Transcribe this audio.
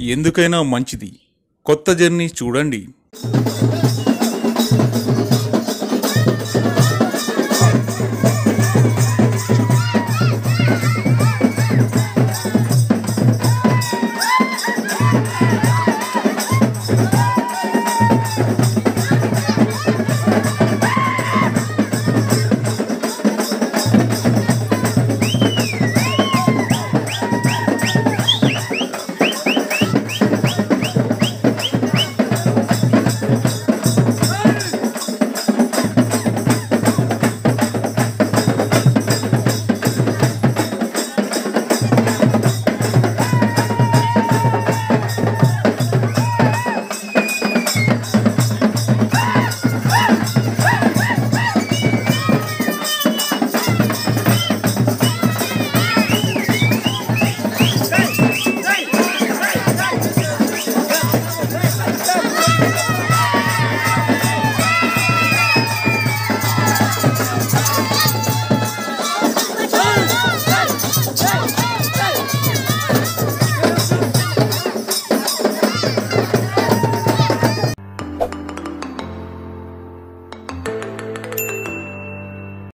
ఎందుకైనా మంచిది. కొత్త జర్నీ చూడండి. Hey!